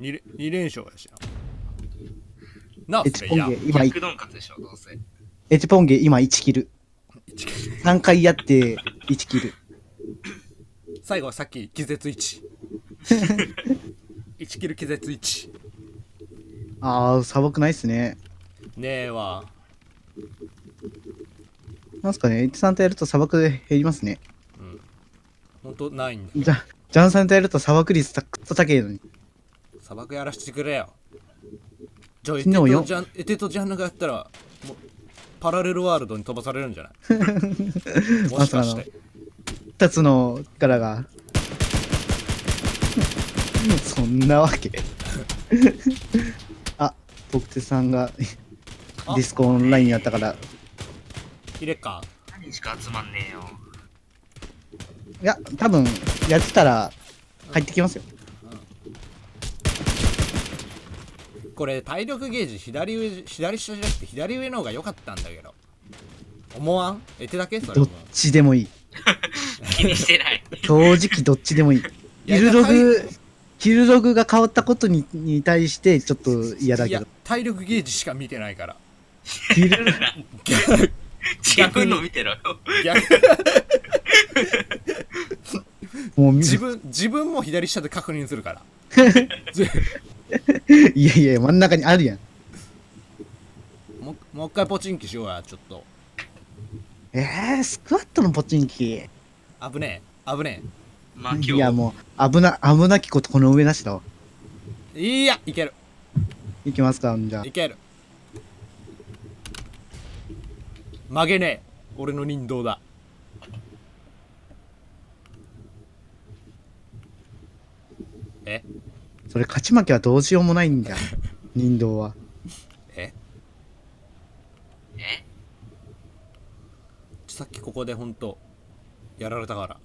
2, れ二連勝やしななあエチポンそれいやゲ今逆ドンカツでしょ、どうせ。エチポンゲ今1キル。3回やって1キル。最後はさっき気絶1 1 キル気絶1あー、砂漠ないっすね。ねえわなんすかね、エチさんとやると砂漠で減りますね。ほんとないんだじゃ、ジャンさんとやると砂漠率たくっそ高いのに。砂漠やらせてくれよじゃあエテとジャンエテとジャンヌがやったらもうパラレルワールドに飛ばされるんじゃない？もしかして二つの柄が。そんなわけ。あ、特手さんがデあィスコオンラインになったから。入れっか何しか集まんねえよ。いや、多分、やってたら入ってきますよ。これ体力ゲージ左上左下じゃなくて左上の方が良かったんだけど思わん？エテだけ？それもどっちでもいい。気にしてない。正直どっちでもいい。やキルロはグ、キルログが変わったことにに対してちょっと嫌だいやけど。体力ゲージしか見てないからキルロ逆自分の見てろよ。逆もう自分自分も左下で確認するからぜ いやいや、真ん中にあるやん。もうもう一回ポチンキしようやちょっとえー、スクワットのポチンキ。危ねえ危ねまあ。いや、もう、危な、危なきことこの上なしだわ。えいやいけるいきますか、じゃあい。ける曲げねえ俺の人道だえ？それ勝ち負けはどうしようもないんだよ。人道は。え？え？さっきここでほんとやられたから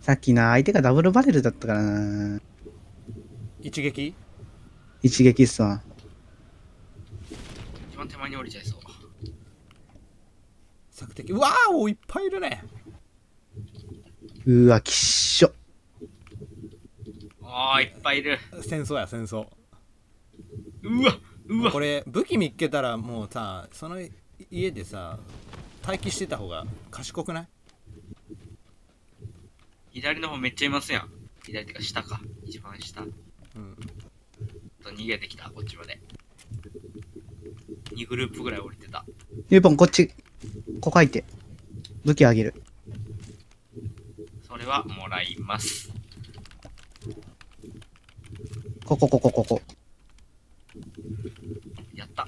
さっきな、相手がダブルバレルだったからな。一撃？一撃っすわ。一番手前に降りちゃいそう。索敵うわーおいっぱいいるねうわ、きっしょ。ああ、いっぱいいる。戦争や戦争うわうわこれ武器見っけたらもうさその家でさ待機してた方が賢くない？左の方めっちゃいますやん。左ってか下か。一番下。うんと逃げてきた、こっちまで。2グループぐらい降りてた。ユーポン、こっち。ここ入って。武器あげる。それはもらいます。ここ、ここ、ここ。やった。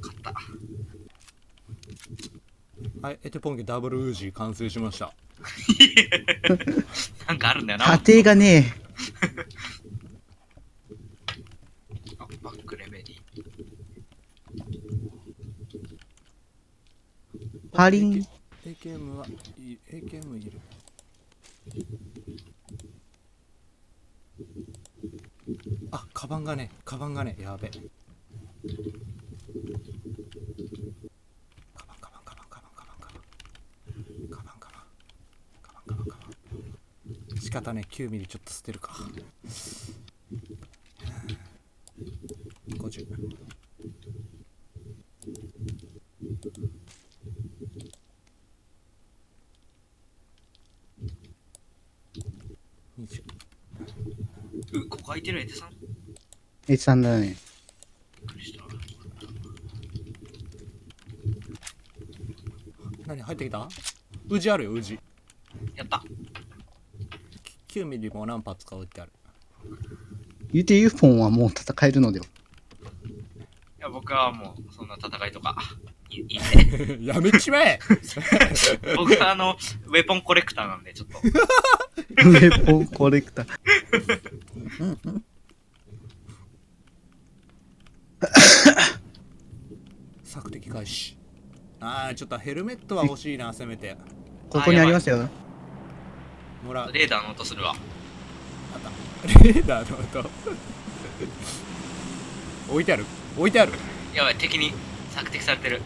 勝った。はいエテポンゲダブルウージー完成しました なんかあるんだよな。波形がねあバックレメディ。パリン。AKM はいるあカバンがねカバンがねやべカバンカバンカバンカバンカバンカバン。カバンカバン。カバンカバン。カバン仕方ね9ミリちょっと捨てるか。50う、ここ空いてるエテさんびっエチさんだね。くりした。何入ってきた？ウジあるよウジやった。9ミリも何発か置いてある言うてユーポンはもう戦えるのでは？いや、僕はもう、そんな戦いとか、いいいんで。やめちまえ 僕はあの、ウェポンコレクターなんで、ちょっと。ウェポンコレクター。索敵開始あーちょっとヘルメットは欲しいなせめてここにありますよ。もらうレーダーの音するわ。あったレーダーの音 置いてある？置いてある？やばい、敵に索敵されてる。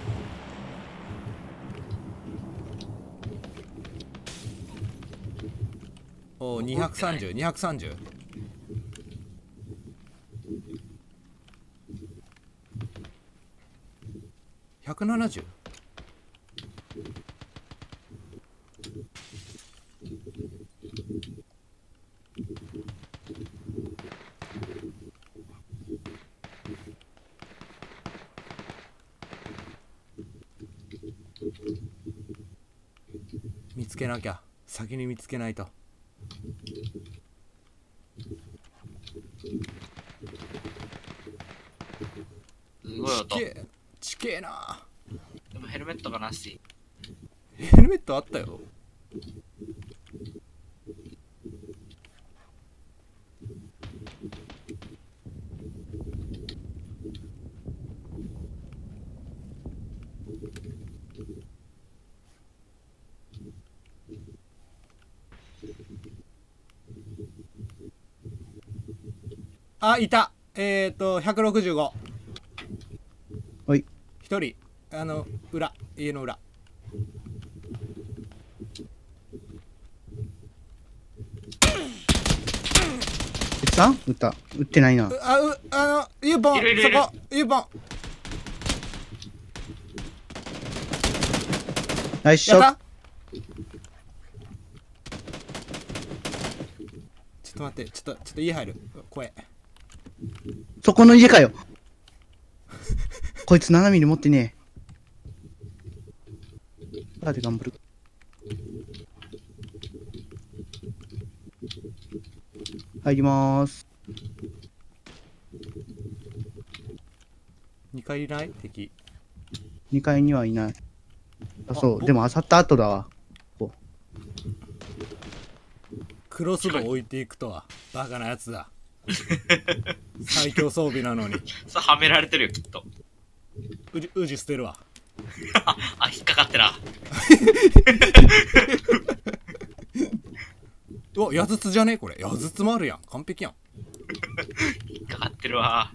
お230、230。170? 見つけなきゃ先に見つけないとすごい音ちけえちけえなでもヘルメットがなしヘルメットあったよ。あいた。えっ、ー、と165はい。一人。あの裏。家の裏撃った？撃った。撃ってないな。うあうあのユーポンそこ。ユーポン。ナイスショット。ちょっと待ってちょっとちょっと家入る。声。そこの家かよ。こいつ7ミリ持ってねえ。さあで頑張る？入りまーす。2階いない？敵。2階にはいない。あそう。でもあさった後だわ。クロスボウ置いていくとは。バカなやつだ。最強装備なのに。そうはめられてるよきっと。うじうじ捨てるわ。あ引っかかってな うわ矢筒じゃね？えこれ。矢筒もあるやん。完璧やん。引っかかってるわ。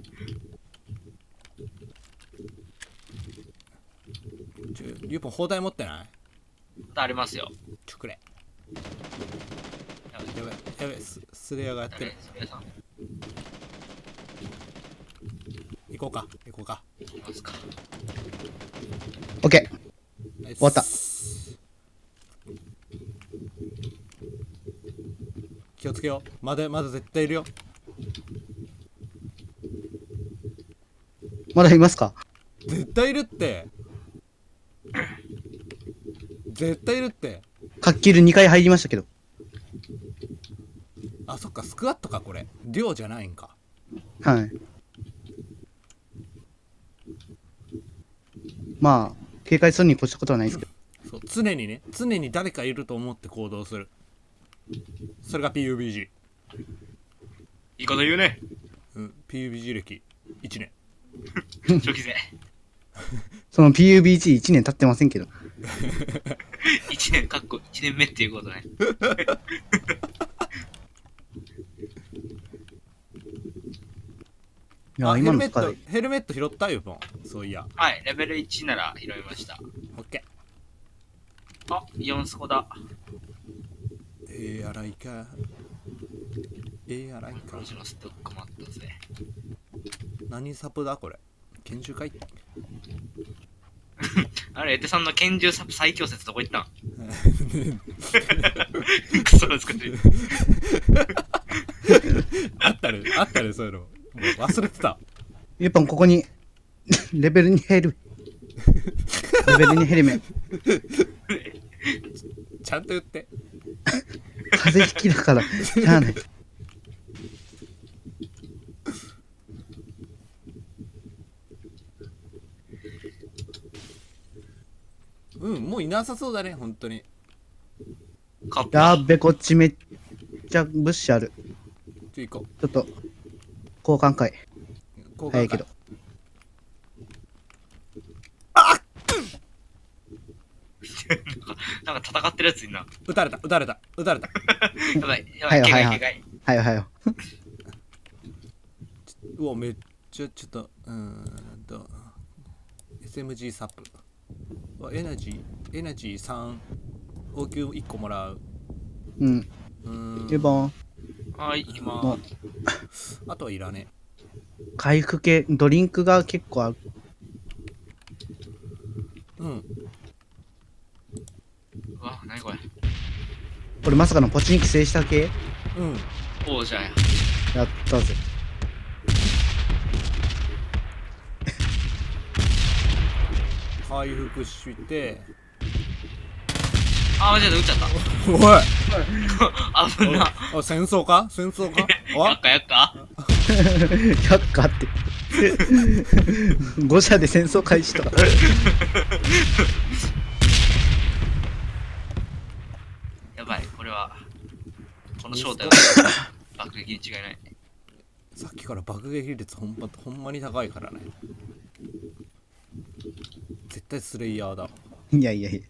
ちょリュウポン砲台持ってない？またありますよ。ちょくれ。やばいやべやべススレアがやってる。行こうか行こうか。いきますか。オッケナイス。終わった気をつけよう。まだまだ絶対いるよ。ーまだいますか？絶対いるって。絶対いるって。活気る2回入りましたけど。あそっか。スクワットかこれ。量じゃないんか。はい。まあ警戒するに越したことはないですけど。そう常にね。常に誰かいると思って行動するそれが PUBG、いいこと言うね。うん、PUBG 歴1年。初期生 その PUBG1 年経ってませんけど。1年かっこ1年目っていうことね。いやあヘルメットヘルメット拾ったよポン。そういや。はいレベル1なら拾いました。オッケあイオンスコだーええ洗いか。ええ洗いか。彼女のストックもあったぜ。何サプだこれ？拳銃かいあれエテさんの拳銃サプ最強説どこ行ったん？クソ作ってるあったねあったねそういうの。忘れてた。やっぱここに レベル2ヘルレベル2ヘルメちゃんと言って風邪ひきだからしゃあない。うんもういなさそうだね本当に。やっべこっちめっちゃ物資あるちょ行こちょっと交換会うこう早いけどなんか戦ってるやついんな撃たれた撃たれた撃たれた。やばいやばいはいはいはい。はいはいよ うわめっちゃちょっとうーんと。SMG サップ。うわエナジーエナジー3応急1個もらう。うん。うーん。リボンはい行きまもす。あとはいらね回復系ドリンクが結構ある何これこれまさかのポチンキ制した系？うん王者や。やったぜ。回復してあ、間違えた、撃っちゃった。おい危な。お戦争か？戦争か？やっかやっか 100かって。5社で戦争開始とか。やばい、これは。この正体は 爆撃に違いない。さっきから爆撃率ほんまほんまに高いからね絶対スレイヤーだいやいやいや。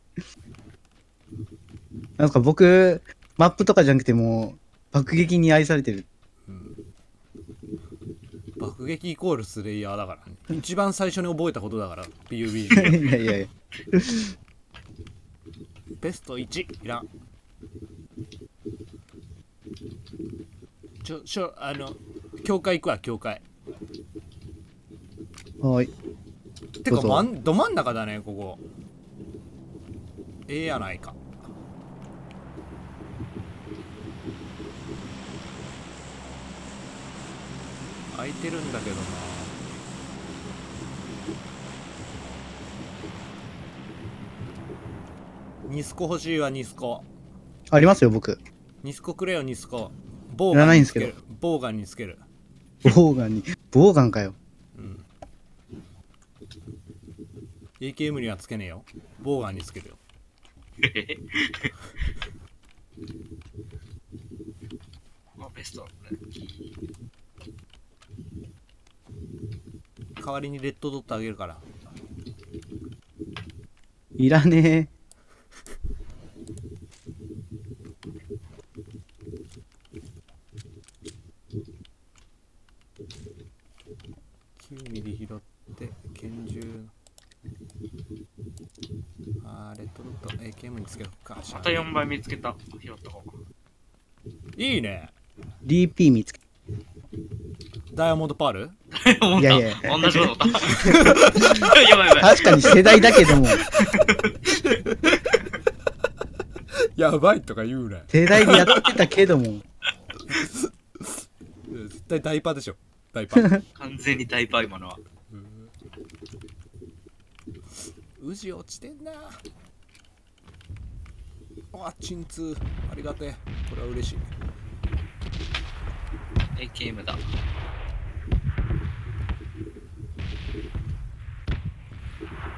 なんか僕、マップとかじゃなくてもう、爆撃に愛されてる。爆撃イコールスレイヤーだからね一番最初に覚えたことだから PUB いやいやいや。ベスト1いらんちょちょあの教会行くわ教会。はーい。てかまんど真ん中だねここ。ええやないか。空いてるんだけどな。ニスコ欲しいわニスコ。ありますよ、僕。ニスコくれよニスコボいらないんですけどにつける。ボウガンにつける。ボウガンに。ボウガンかよ。AKM にはつけねえよ。ボウガンにつけるよ。あベスト。代わりにレッドドットあげるから。いらね9ミリ拾って拳銃あーレッドドット AKM につけよっかまた4倍見つけた。拾った方。いいねえ。DP 見つけ。ダイヤモンドパール？いやいや同じこと思った。や ばいやばい。確かに世代だけども、やばいとか言うね世代でやってたけども、絶対ダイパーでしょダイパー完全にタイパー今のは。宇治落ちてんなあ鎮痛。ありがてえ。これは嬉しい。AKM だ。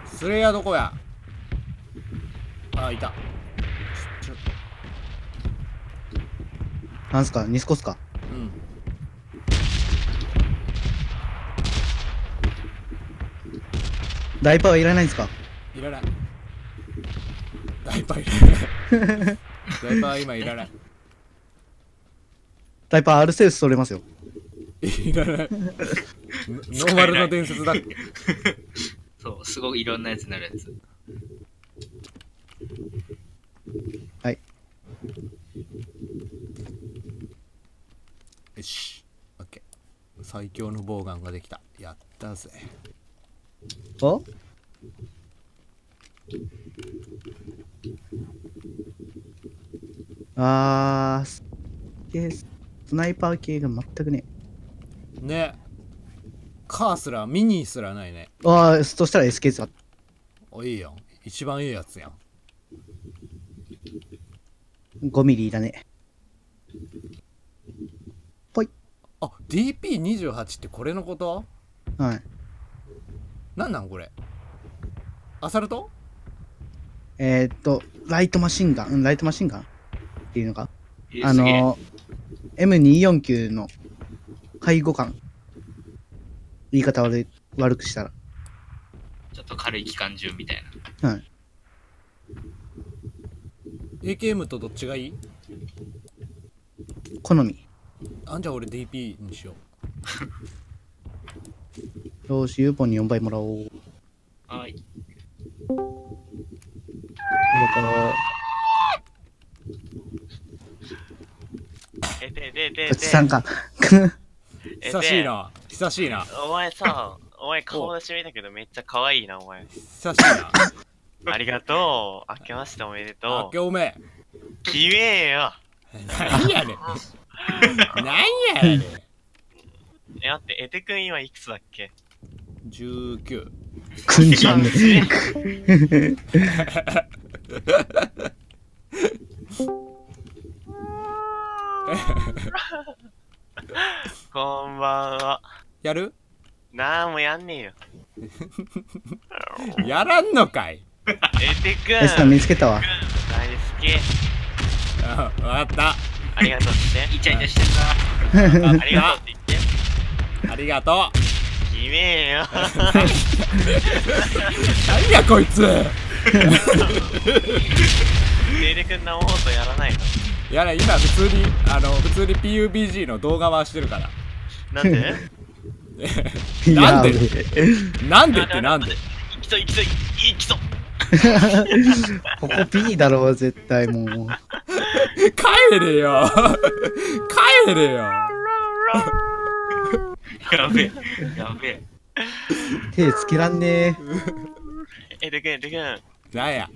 スレイヤーどこや？あいた。ちょちょ。なんすか、ニスコっすか？うん。ダイパーはいらないんすか？いらないダイパーいらないダイパー今いらない。ダイパーアルセウス取れますよ。いらない。ノーマルの伝説だっけ？そう、すごいいろんなやつになるやつ。はい。よし。オッケー。最強のボウガンができた。やったぜ。おあー、すっげえスナイパー系が全くね。ねカーすらミニすらないねあー、そしたら SK 使っおいいやん一番いいやつやん5ミリだね。ぽい。あ DP28 ってこれのこと？はい。なんなんこれ？アサルト？えー、っと、ライトマシンガン、うんライトマシンガン？っていうのか？あの、M249 の介護官。言い方悪い悪くしたら。ちょっと軽い機関銃みたいな。はい。AKM とどっちがいい？好み。あんじゃあ俺 DP にしよ よーし、ユーポンに4倍もらおう。はい。だから、え、で、で、で、こっちさんで、久しいな。久しいな。お前さ、お前顔出し見たけどめっちゃ可愛いな、お前。久しいな。ありがとう。明けましておめであとけおめ。う。決めよ。なんやねん。なんやねん。え、待って、エテ君今いくつだっけ？19くんじゃんね。こんばんは。やる？なんもやんねえよ。やらんのかいエテ君エスタ見つけたわ。大好き。あわかったありがとうって。イチャイチャしてんな。ありがとうって言って。ありがとう決めよ。何やこいつ。生放送やらないの？やら今普通にあの普通に PUBG の動画回してるから。なんで？なんで？なんでってなんで？いきそういきそういきそう。ここ P だろ、絶対もう。帰れよ。帰れよやべえ。やべえ。手つけらんねエテ君、エテ君。なんや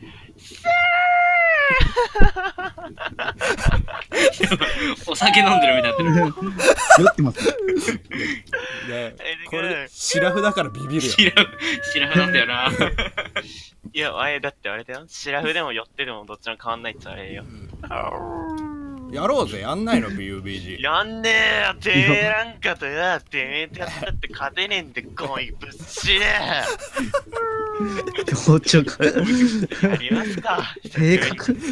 お酒飲んでるみたいになってる。え。酔ってます。ねえこれシラフだからビビるよシラフ、シラフなんだよな。いや、あれだってあれだよ。シラフでも寄ってでもどっちも変わんないってあれよ。やろうぜやんないの PUBG やんねえよ、てめえなんかとよ、てめえとやったって勝てねえんで、こいぶっしね強調か。え。やりますか？正確。どっ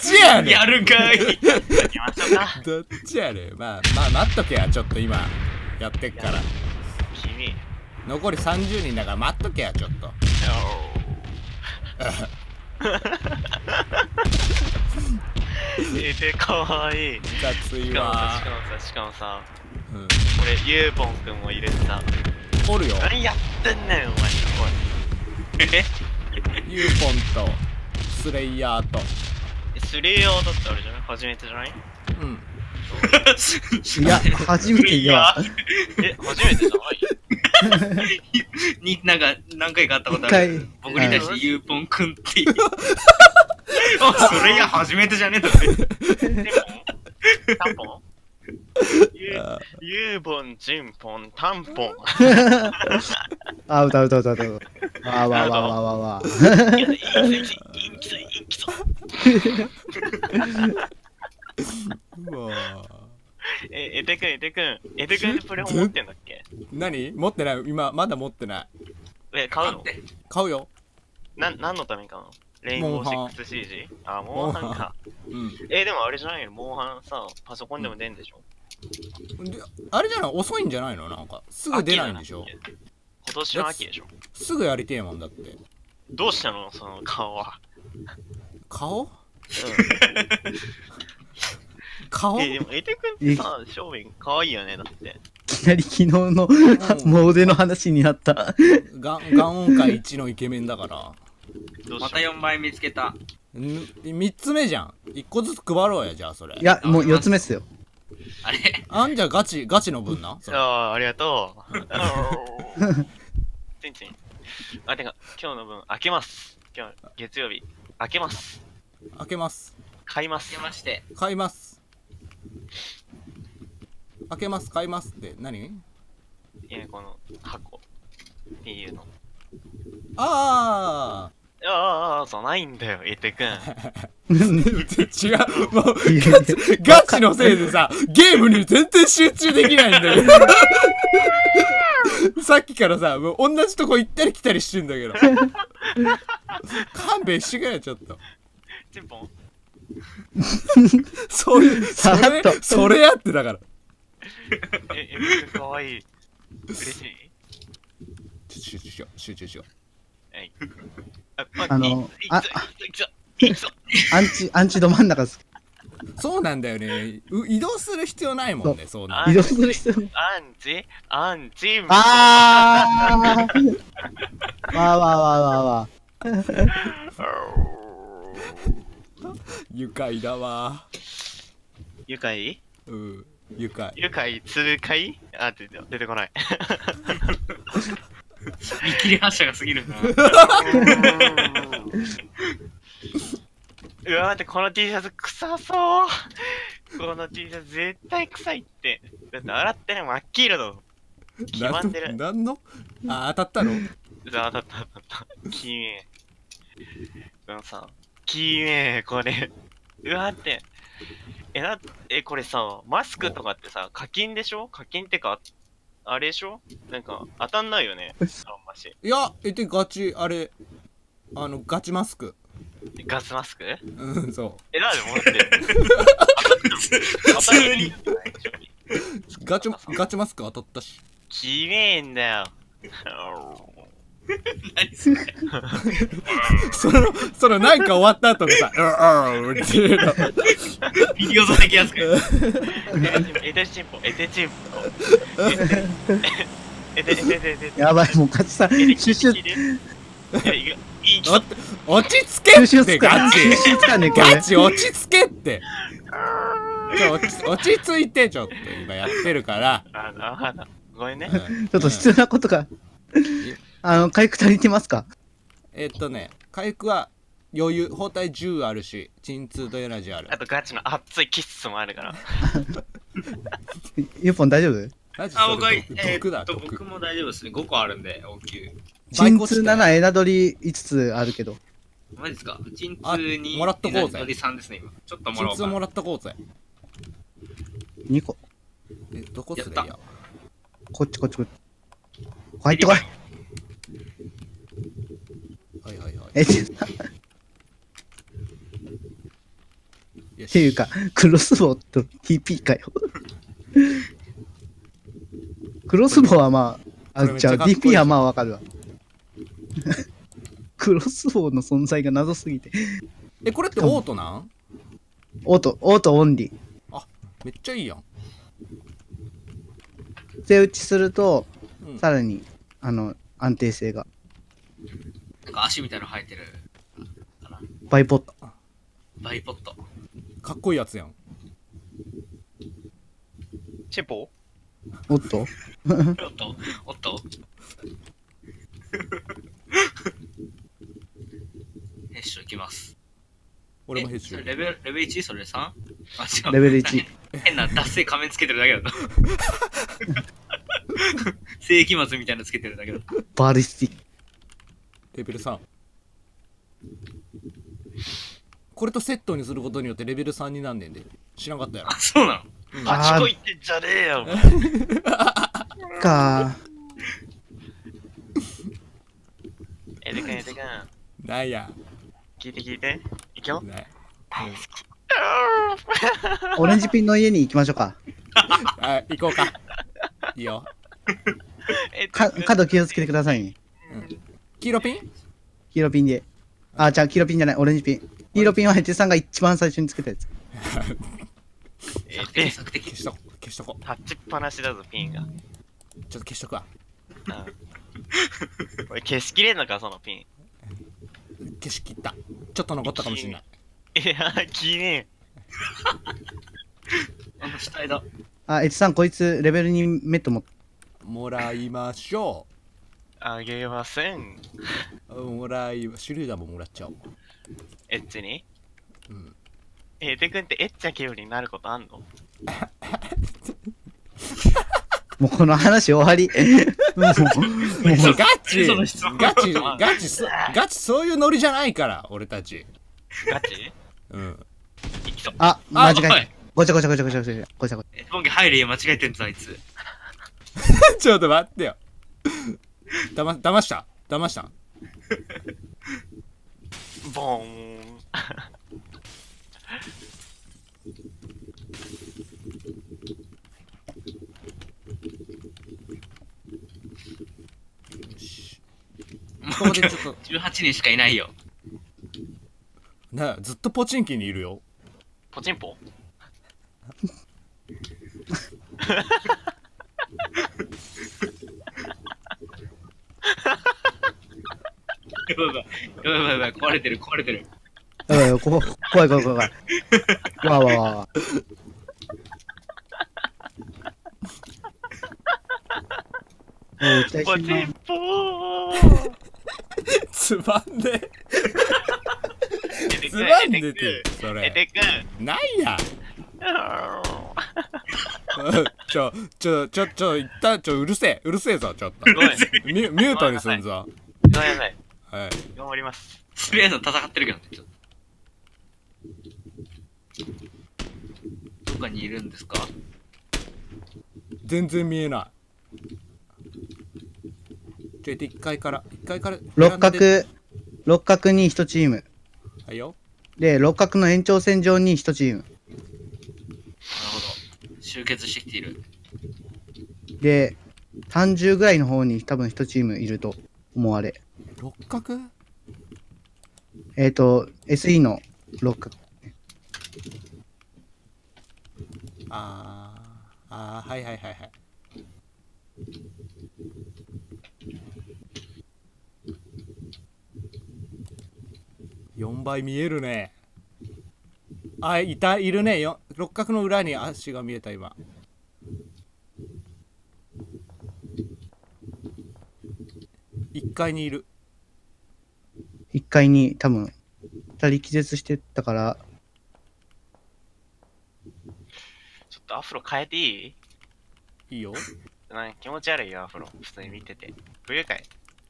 ちやねんやるかい。やりましょうか。どっちやねんまあまあ待っとけやちょっと今やってっから君。残り30人だから待っとけやちょっと えでかわいい。いかついしかもさ、わしかもさ、しかもさ、うん俺、ゆうぽんくんも入れてさ、おるよ何やってんねん、お前、ユーポンとスレイヤーとおい。スレイヤーだってあれじゃない？初めてじゃない？うん いや、初めてでは。え、初めてじゃない？に、なんか、何回か会ったこと一ある。回。僕に対してゆうぽんくんっていう。あ、それいや初めてじゃねえだろ。タンポン？ゆあゆうぼん、じんぽん、タンポン。あ、歌う歌う歌う歌う。わーわーわーわーわーわわえ、えてくん、えてくん、えてくんプレホン持ってんだっけ？何？持ってない。今まだ持ってない。え、買うの？買うよ。な、何のために買うの？レインボーシックス CG? あ、モンハンか。うん。え、でもあれじゃないの？モンハンさ、パソコンでも出んでしょ？であれじゃない？遅いんじゃないの？なんかすぐ出ないんでしょ？今年の秋でしょ？すぐやりてえもんだって。どうしたの？その顔は。顔？顔？え、でも、えてくんってさ、正面可愛いよね、だって。いきなり昨日の モーデの話になった。がんガン音階1のイケメンだからまたどうした4枚見つけた。ん3つ目じゃん1個ずつ配ろうやじゃあそれいや、もう4つ目っすよ。あれ？あんじゃガチガチの分なそれああ、ありがとう。ちんちん。あ、てか、今日の分、開けます。今日、月曜日、開けます。開けます買います明け。まして。買います開けます買いますって何？いや、この箱っていうの。あああ、ああ、そうないんだよ、えてくん。あ 違うもうガチガチのせいでさゲームに全然集中できないんだけど さっきからさもう同じとこ行ったり来たりしてんだけど勘弁してくれよちょっとチンポン。そういうそれそれやってだからえ、えかわいい。嬉しい？集中しよう集中しよはい。ああのあ。アンチ、アンチど真ん中っす。うそうなんだよねう移動する必要ないもんねそうなあ移動する人。アンチアンチあーわーわーわーわーわ愉快だわ愉快うん愉快愉快痛快あ、出てこない。見切り発車が過ぎるな。うわ、待って、この T シャツ臭そう。この T シャツ絶対臭いって。だって洗ってね、真っ黄色だぞ。決まってる。なんの？あ当たったの？うわ、当たった当たった。きめえ。でもさ、きめえ、これ。うわ、待って。え、な、え、これさ、マスクとかってさ、課金でしょ？課金ってか、あれでしょ？なんか、当たんないよね。あんまし。いやえってガチあれあのガチマスク。ガスマスク？うんそえ、なんでもらってる当たるガチガチマスク当たったし。きめえんだよ。何それそのそのなんか終わった後のさ「うんうん」っていうのビデオゾ的やつかよ。えてちんぽ、えてちんぽ。えて、えて、えやばい、もう勝ちさん、シュシュ、落ち着けシュってガチ。落ち着けって。落ち 落ち着いてちょっと今やってるから、あ、あ、あ、ごめんね。うん。ちょっと必要なことが、あの、回復足りてますか？えっとね回復は余裕包帯10あるし鎮痛とエナジーあるあとガチの熱いキッスもあるから。ユーポン大丈夫？あ、僕は、そえれ毒だーっと、僕毒も大丈夫ですね。5個あるんで、応急。鎮痛7、枝取り5つあるけど。マジですか？鎮あ痛に、もらっとこうぜノリさんですね、今。ちょっともらおう。鎮痛もらっとこうぜ2個。えどこっやこっちこっちこっち。入ってこい。え、っよしていうか、クロスボウと TP かよ。クロスボウはまあ、あ、ちじゃあゃかっこいい DP はまあわかるわ。クロスボウの存在が謎すぎて。えこれってオートなん？オート、オートオンリー。めっちゃいいやん手打ちすると、うんさらに、あの、安定性が。か足みたいなの生えてる。バイポッド。バイポッド。かっこいいやつやんチェポ？おっと？おっと、おっと？ヘッシュいきます。俺もヘッシュレベル、レベル 1? それ 3? あ、違う。レベル1。変な脱製仮面つけてるだけだと。世紀末みたいなのつけてるだけだ。バリスティック。レベル3これとセットにすることによってレベル3になんねんで。知らんかったやろ。あ、そうなの？あーあちこいってんじゃねえよ。か。えでくん、えでくん。なんや。聞いて聞いて。いくよ。ない。オレンジピンの家に行きましょうか。あ行こうか。いいよ。角気をつけてくださいね。黄色ピン？黄色ピンで。あ、じゃあ黄色ピンじゃない、オレンジピン。黄色ピンはヘチさんが一番最初につけたやつ。え作的で、作的消しとこう消しとこ立ちっぱなしだぞ、ピンが。うちょっと消しとくわうん。これ消しきれんのか、そのピン。消し切ったちょっと残ったかもしれないいや、きね あの死体だ。あ、ヘチさんこいつレベル2メット持って。もらいましょえ。あげません。うもらいシュルーダーももらっちゃおうエッチに？うんえでくんってエッチャケよりになることあんの？もうこの話終わり。もう、もうガチガチガチそガチそういうノリじゃないから俺たちガチ？うん。あ、間違えた。ごちゃごちゃごちゃごちゃごちゃごちゃごちゃ。え、ボンゲ入る家間違えてんぞ、あいつ。ちょっと待ってよ だま騙した？騙した？ボーン。ここでちょっと。18人しかいないよ。ねずっとポチンキにいるよ。ポチンポ？ばいやばい。やばいやばいやばい。壊れてる、壊れてる。やばいこ怖い怖い怖い怖い。わあわあわポチンポーつまんでつまんでてえそてれくないやちょちょちょちょ一旦ちょうるせえうるせえぞちょっと。ミュミュートにすんぞごめんなさい。はい頑張ります。とりあえず戦ってるけどね、ちょっと。どっかにいるんですか？全然見えないちょいって1階から1階から六角、六角に1チーム。はいよで、六角の延長線上に1チーム。なるほど。集結してきている。で、30ぐらいの方に多分1チームいると思われ。六角？えっ、と、SE の六角。あーあーはいはいはいはい。4倍見えるね。あいたいるね。よ六角の裏に足が見えた今1階にいる1階に多分、2人気絶してたから、ちょっとアフロ変えていい？いいよなんか気持ち悪いよ、アフロ。普通に見てて。不愉快。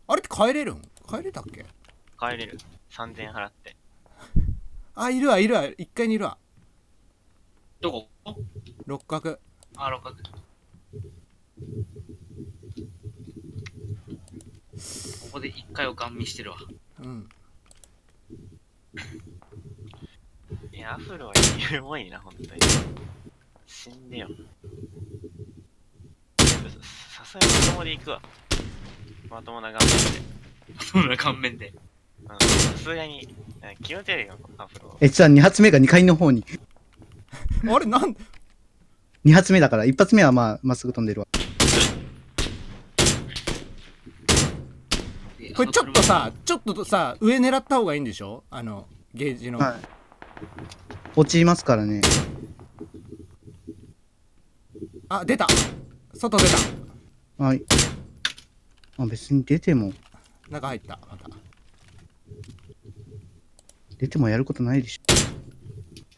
あれって帰れるん？帰れたっけ？帰れる。3000円払って。あいるわいるわ1階にいるわどこ？六角あ、六角。ここで一回をガン見してるわ。うんいや、アフロはエモいな、本当に。死んでよ。ささすがにまともで行くわ。まともな顔面で。そんな顔面で。うんさすがに、うん気持ち悪いよ、アフロ。S は2発目が2階の方に。あれなん？2発目だから、1発目はまあ、まっすぐ飛んでるわ。これちょっとさ、ちょっとさ、上狙った方がいいんでしょ？あの、ゲージの。はい。落ちますからね。あ、出た外出たはい。あ、別に出ても、中入った。また。出てもやることないでしょ。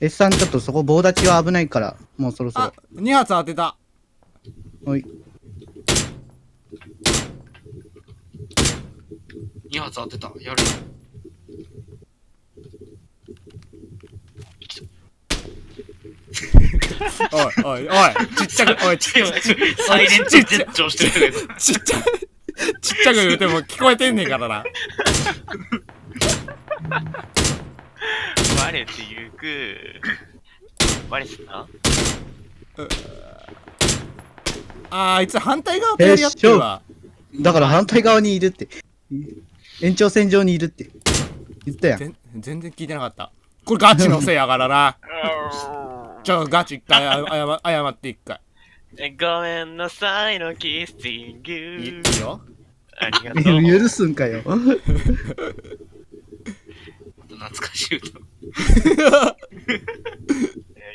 S さんちょっとそこ棒立ちは危ないから、もうそろそあろ。、2発当てた。はい。2発当てた。やる。おい、おい、おい、ちっちゃく、おい、ちっちゃく、サイレント絶頂してるけど。ちっちゃく、ちっちゃく言うても聞こえてんねんからな。バレてゆく。バレてた？あー、あいつ反対側とやり合ってるわ。だから反対側にいるって。延長線上にいるって。言ったやん。全全然聞いてなかった。これガチのせいやからな。ちょ、ガチ一回あ謝謝って一回。えごめんなさいのキスティング。いいいよ。ありがとう。許すんかよ。懐かしい歌。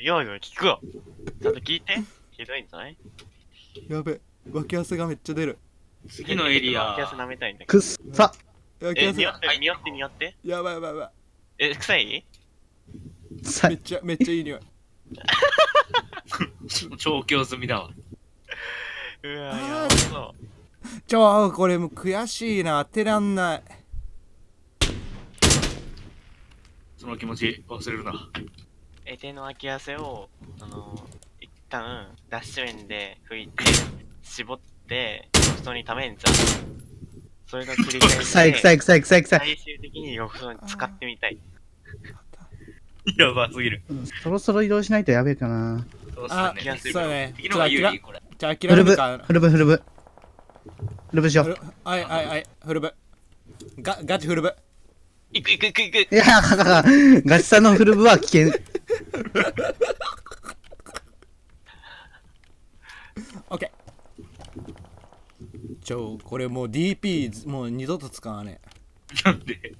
えよいよ聞くわ。ちゃんと聞いて。ひどいんじゃない？やべ、脇汗がめっちゃ出る。次のエリアキャス舐めたいんだけど。くっさ。え、脇汗が見よって、見よって、見よって。やばいやばいやばえ、臭い？めっちゃ、めっちゃいい匂い。調教済みだわ。うわやばそう。ちょ、これもう悔しいな。当てらんない。その気持ち忘れるな。え、手の秋汗を、あの、一旦、ダッシュ面で拭いて、絞って、人にためんじゃん。それが繰り返して、臭い臭い臭い臭い臭い。最終的に浴槽に使ってみたい。やばすぎる。うんそろそろ移動しないとやべえかな。そうっすあね。そうね敵の方が有利、これ。じゃあ諦フルブ、めるか。フルブ、フルブ。フルブしよう。はいはいはい、フルブ。ガガチフルブ。行く行く行く行くいやー、ガチさんのフルブは危険。オッケー。ちゃおうこれもう DP もう二度と使わねえなんで？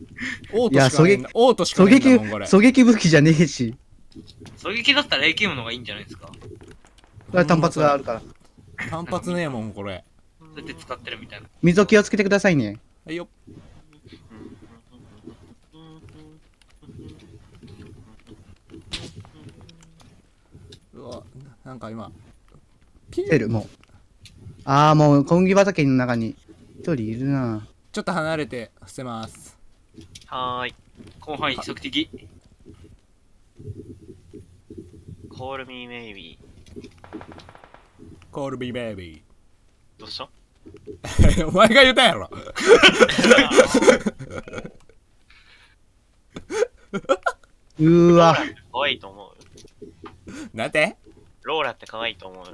オートしかねえいや狙撃オトしか狙ね、もんこれ狙撃武器じゃねえし。狙撃だったら AKM の方がいいんじゃないですかこれ単発があるから。単発ねえもんこれそうやって使ってるみたいな水を気をつけてくださいね。はいようわなんか今ピセル、もう。ああ、もう、小麦畑の中に一人いるな。ちょっと離れて伏せますはーい。広範囲規則的。Call me maybe. コールビーベイビどうした？ー お前が言ったやろ うーわ。可愛いと思う。なんて？ローラって可愛いと思う。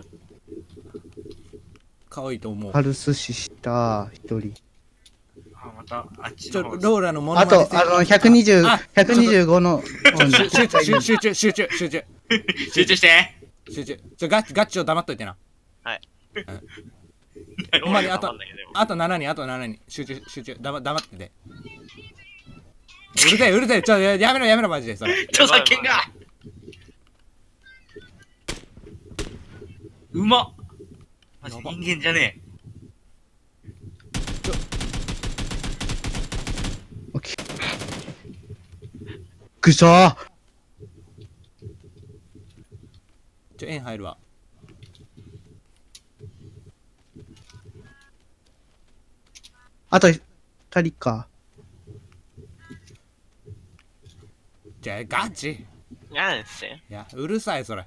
可愛いと思う。パルス視した、一人。あ、また、あっちちょの方。ローラのモノあと、マネせあの、120あ、125の、集集中集中集中集中。集中して。集中。ちょガッガッチを黙っといてな。ほんまにあとあと7人あと7人。集中集中。黙黙ってて。うるせえうるせえ。ちょややめろやめろマジでそれ。著作権が。うまっマジ人間じゃねオッケーくそー。ちょ円入るわ。あと、二人か。じゃあガチ。なんせいやうるさいそれ。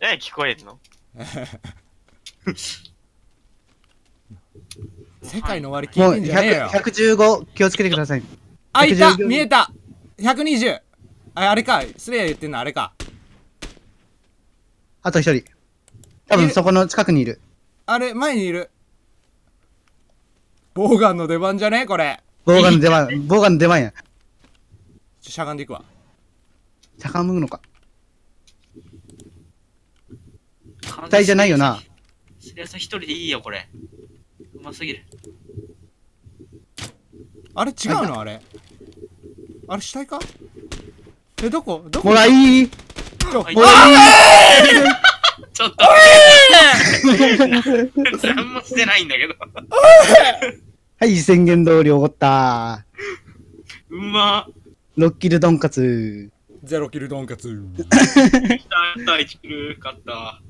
何聞こえんの？世界の終わり聞いてんじゃねえよ100 115気をつけてください。あいた114見えた120ああれかスレイヤ言ってんのあれかあと一人。多分そこの近くにいる。あれ前にいるボウガンの出番じゃね？これボウガンの出番、ボウガンの出番や。ちょしゃがんでいくわしゃがむのか。え。二人じゃないよな。スレアさん一人でいいよ、これ。うますぎる。あれ違うの？あれ。あれ死体か？えどこ？どこ？もらい。ちょはいもら ちょっと。何もしてないんだけど。はい、宣言通りおごった。うま。っ。6キルドンカツ。ゼロキルドンカツやった、やった、1キル、勝った。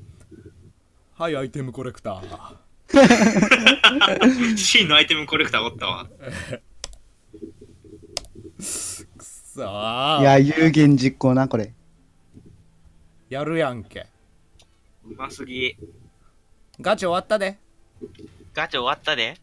はいアイテムコレクター真のアイテムコレクターおったわ。さあいや、有言実行な、これ。やるやんけうますぎ。ガチ終わったでガチ終わったで